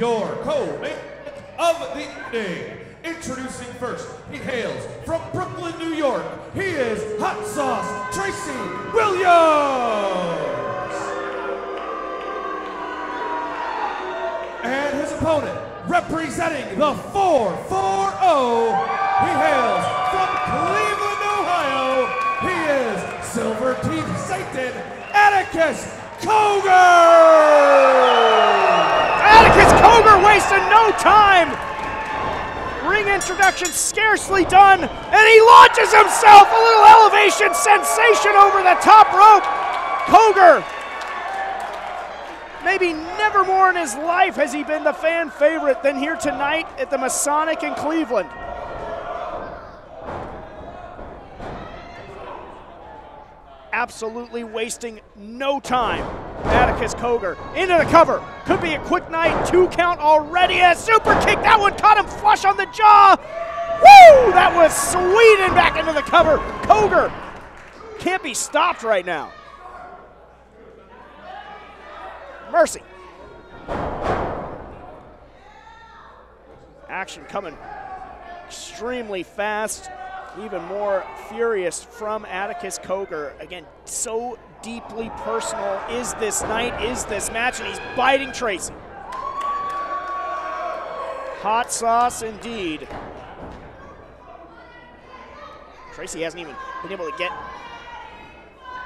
your co-main of the evening. Introducing first, he hails from Brooklyn, New York. He is Hot Sauce Tracy Williams. And his opponent, representing the 440, he hails from Cleveland, Ohio. He is Silver Teeth Satan Atticus Cogar. Wasting no time. Ring introduction scarcely done, and he launches himself a little elevation sensation over the top rope. Cogar, maybe never more in his life has he been the fan favorite than here tonight at the Masonic in Cleveland. Absolutely wasting no time. Atticus Cogar into the cover. Could be a quick night. Two count already. A super kick. That one caught him flush on the jaw. Woo! That was sweet and back into the cover. Cogar can't be stopped right now. Mercy. Action coming extremely fast, even more furious from Atticus Cogar. Again, so deeply personal is this night, is this match, and he's biting Tracy. Hot sauce indeed. Tracy hasn't even been able to get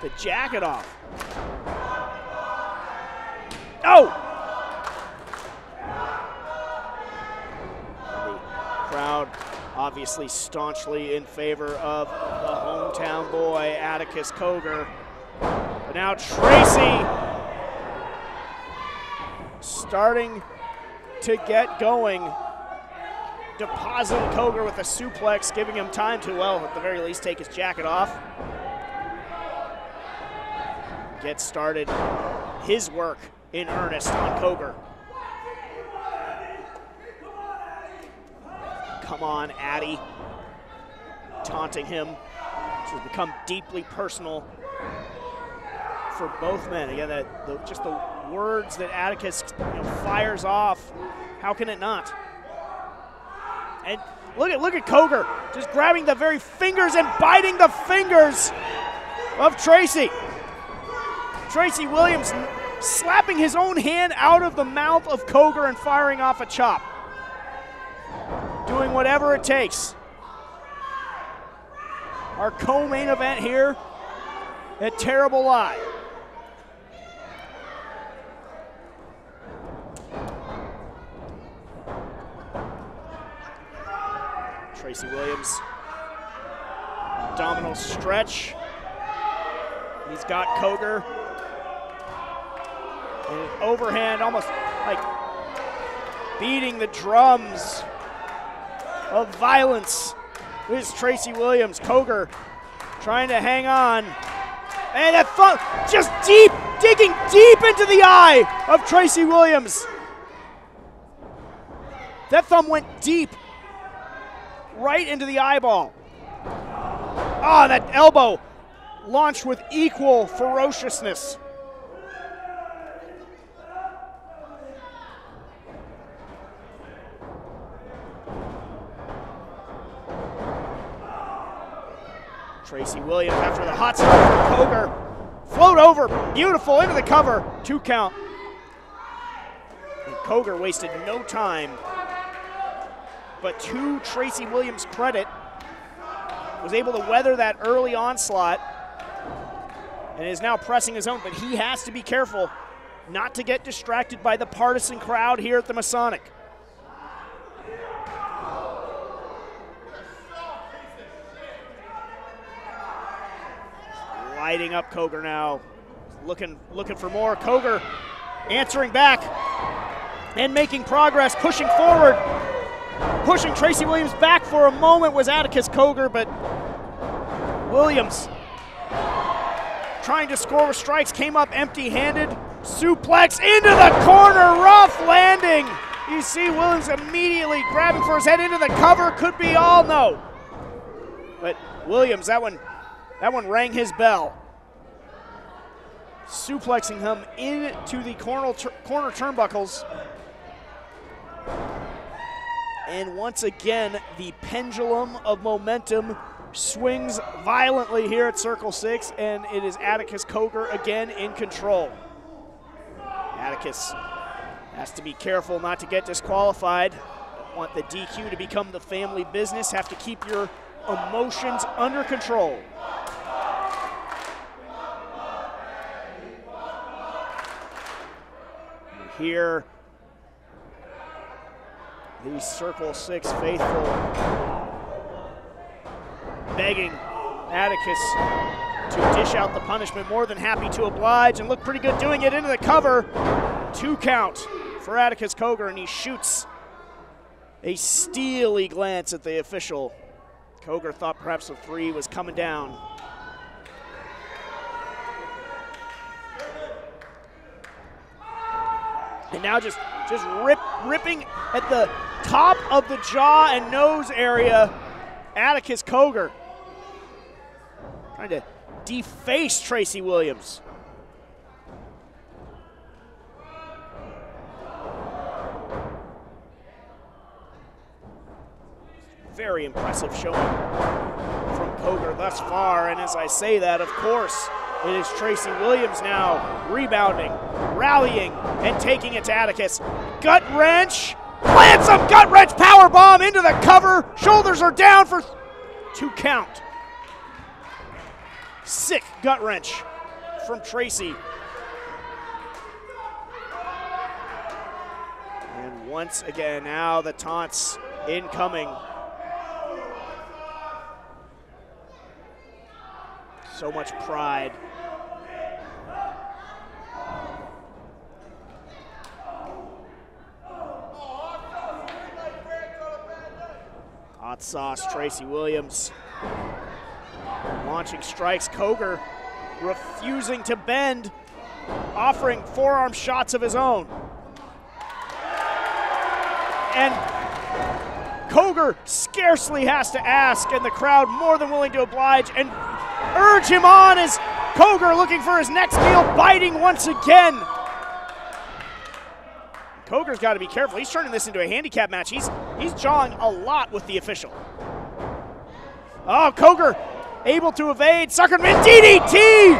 the jacket off. Oh! The crowd obviously staunchly in favor of the hometown boy, Atticus Cogar. Now Tracy starting to get going. Depositing Cogar with a suplex, giving him time to, well, at the very least, take his jacket off. Get started his work in earnest on Cogar. Come on, Addy. Taunting him. This has become deeply personal for both men. Again, that the, just the words that Atticus you know, fires off. How can it not? And look at look at Cogar just grabbing the very fingers and biting the fingers of Tracy. Tracy Williams slapping his own hand out of the mouth of Cogar and firing off a chop. Doing whatever it takes. Our co-main event here at Terrible Lie. Tracy Williams. Abdominal stretch. He's got Cogar. And an overhand, almost like beating the drums of violence is Tracy Williams. Cogar trying to hang on. And that thumb just deep, digging deep into the eye of Tracy Williams. That thumb went deep, right into the eyeball. Ah, oh, that elbow launched with equal ferociousness. Tracy Williams after the hot start from Cogar. Float over, beautiful, into the cover, two count. And Cogar wasted no time, but to Tracy Williams' credit, was able to weather that early onslaught and is now pressing his own, but he has to be careful not to get distracted by the partisan crowd here at the Masonic. lighting up Cogar now. Looking, looking for more. Cogar answering back and making progress, pushing forward. Pushing Tracy Williams back for a moment was Atticus Cogar, but Williams trying to score with strikes, came up empty-handed. Suplex into the corner, rough landing. You see Williams immediately grabbing for his head into the cover, could be all no. But Williams, that one that one rang his bell. Suplexing him into the corner, corner turnbuckles. And once again, the pendulum of momentum swings violently here at Circle 6, and it is Atticus Cogar again in control. Atticus has to be careful not to get disqualified. Don't want the DQ to become the family business. Have to keep your emotions under control. Here, the Circle 6 faithful begging Atticus to dish out the punishment. More than happy to oblige and look pretty good doing it into the cover. Two count for Atticus Cogar, and he shoots a steely glance at the official. Cogar thought perhaps the three was coming down. And now just just rip, ripping at the top of the jaw and nose area, Atticus Cogar. Trying to deface Tracy Williams. Very impressive showing from Cogar thus far. And as I say that, of course, it is Tracy Williams now rebounding, rallying, and taking it to Atticus. Gut wrench, plants some gut wrench power bomb into the cover. Shoulders are down for two count. Sick gut wrench from Tracy. And once again, now the taunts incoming. So much pride. Hot sauce, Tracy Williams. Launching strikes, Cogar refusing to bend, offering forearm shots of his own. And Cogar scarcely has to ask, and the crowd more than willing to oblige and urge him on as Cogar looking for his next meal, biting once again. Cogar's got to be careful. He's turning this into a handicap match. He's he's jawing a lot with the official. Oh, Cogar able to evade. Suckerman DDT!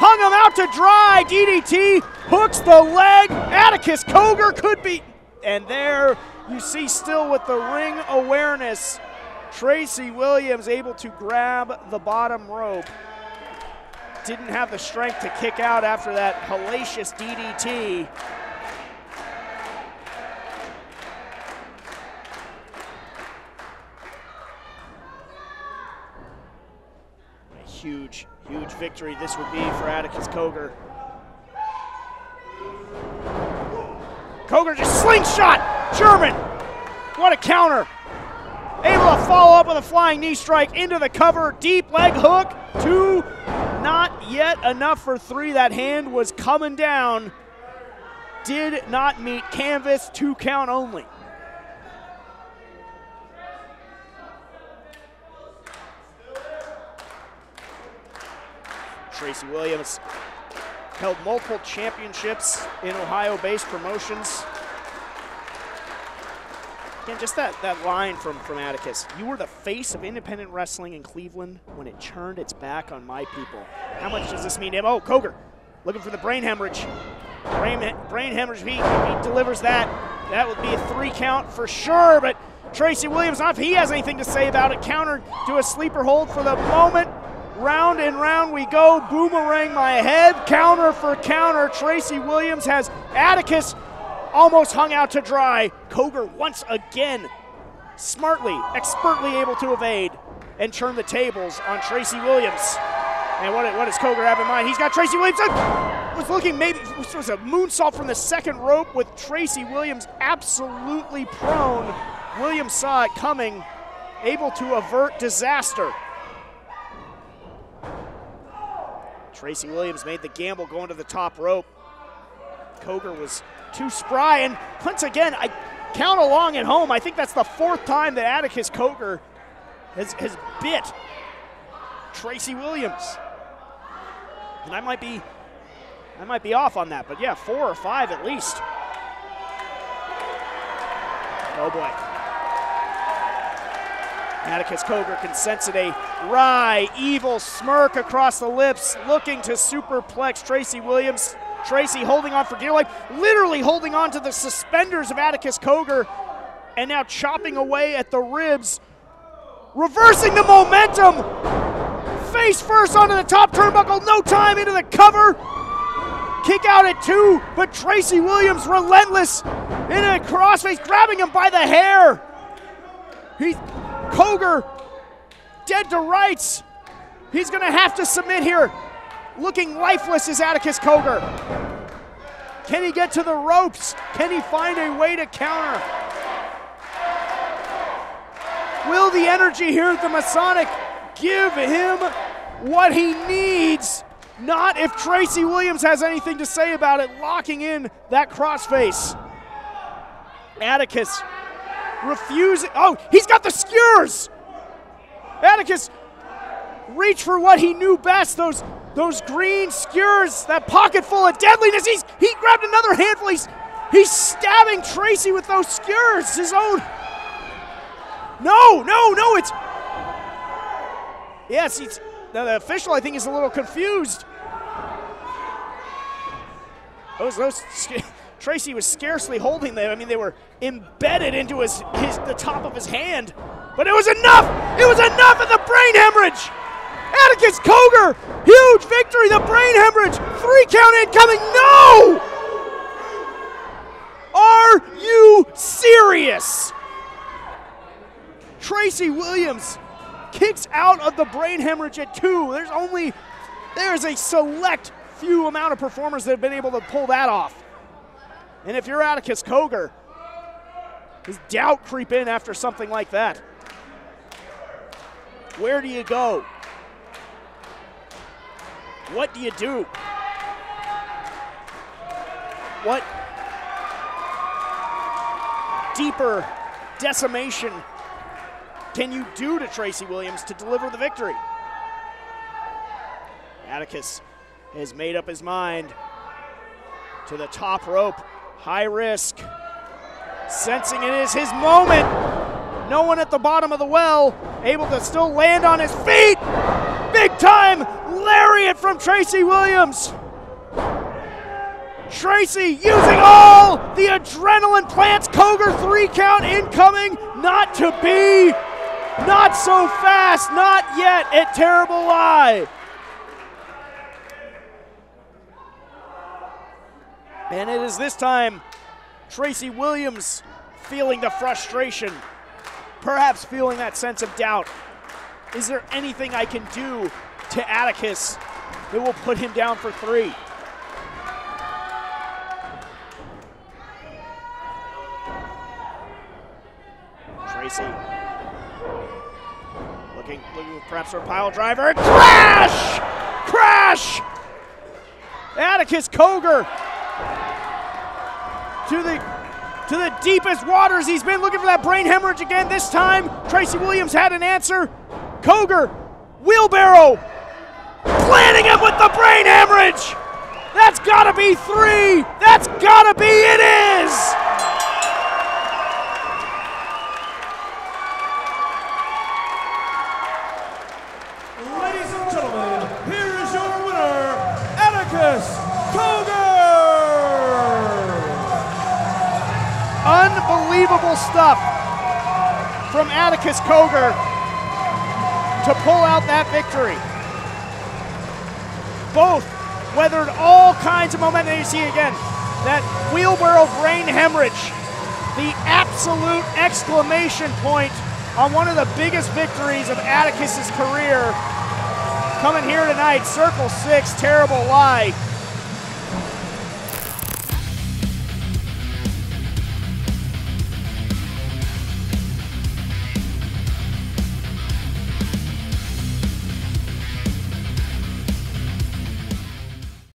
Hung him out to dry. DDT hooks the leg. Atticus Cogar could be. And there you see still with the ring awareness, Tracy Williams able to grab the bottom rope. Didn't have the strength to kick out after that hellacious DDT. Huge, huge victory this would be for Atticus Cogar. Cogar just slingshot German. What a counter. Able to follow up with a flying knee strike into the cover. Deep leg hook. Two. Not yet enough for three. That hand was coming down. Did not meet canvas. Two count only. Tracy Williams held multiple championships in Ohio-based promotions. Again, just that, that line from, from Atticus. You were the face of independent wrestling in Cleveland when it turned its back on my people. How much does this mean to him? Oh, Cogar looking for the brain hemorrhage. Brain, brain hemorrhage, he, he delivers that, that would be a three count for sure, but Tracy Williams, if he has anything to say about it, counter to a sleeper hold for the moment. Round and round we go. Boomerang my head. Counter for counter. Tracy Williams has Atticus almost hung out to dry. Cogar once again smartly, expertly able to evade and turn the tables on Tracy Williams. And what, what does Cogar have in mind? He's got Tracy Williams. Was looking maybe was a moonsault from the second rope with Tracy Williams absolutely prone. Williams saw it coming, able to avert disaster. Tracy Williams made the gamble going to the top rope. Cogar was too spry, and once again, I count along at home. I think that's the fourth time that Atticus Cogar has, has bit Tracy Williams. And I might be I might be off on that, but yeah, four or five at least. Oh boy. Atticus Cogar can sense it a wry, evil smirk across the lips, looking to superplex Tracy Williams. Tracy holding on for dear life, literally holding on to the suspenders of Atticus Cogar, and now chopping away at the ribs, reversing the momentum. Face first onto the top turnbuckle, no time into the cover. Kick out at two, but Tracy Williams relentless in a crossface, grabbing him by the hair. He's Cogar dead to rights. He's going to have to submit here. Looking lifeless is Atticus Cogar. Can he get to the ropes? Can he find a way to counter? Will the energy here at the Masonic give him what he needs? Not if Tracy Williams has anything to say about it, locking in that crossface. Atticus refusing. Oh, he's got the skewers. Atticus reached for what he knew best. Those those green skewers, that pocket full of deadliness. He's he grabbed another handful. He's he's stabbing Tracy with those skewers. His own. No, no, no. It's yes. He's the official. I think is a little confused. Those those. Tracy was scarcely holding them. I mean, they were embedded into his, his the top of his hand. But it was enough! It was enough of the brain hemorrhage! Atticus Cogar, huge victory, the brain hemorrhage, three count incoming, no! Are you serious? Tracy Williams kicks out of the brain hemorrhage at two. There's only, there's a select few amount of performers that have been able to pull that off. And if you're Atticus Cogar, does doubt creep in after something like that? Where do you go? What do you do? What deeper decimation can you do to Tracy Williams to deliver the victory? Atticus has made up his mind to the top rope. High risk. Sensing it is his moment. No one at the bottom of the well able to still land on his feet. Big time lariat from Tracy Williams. Tracy using all the adrenaline plants. Cogar three count incoming. Not to be. Not so fast. Not yet at Terrible Lie. And it is this time Tracy Williams feeling the frustration, perhaps feeling that sense of doubt. Is there anything I can do to Atticus that will put him down for three? Tracy looking, looking perhaps for a pile driver. Crash! Crash! Atticus Cogar to the to the deepest waters. He's been looking for that brain hemorrhage again. This time, Tracy Williams had an answer. Cogar, wheelbarrow, planting him with the brain hemorrhage. That's gotta be three. That's gotta be. It is. Stuff from Atticus Cogar to pull out that victory. Both weathered all kinds of momentum. You see again that wheelbarrow brain hemorrhage, the absolute exclamation point on one of the biggest victories of Atticus's career. Coming here tonight, Circle Six, terrible lie.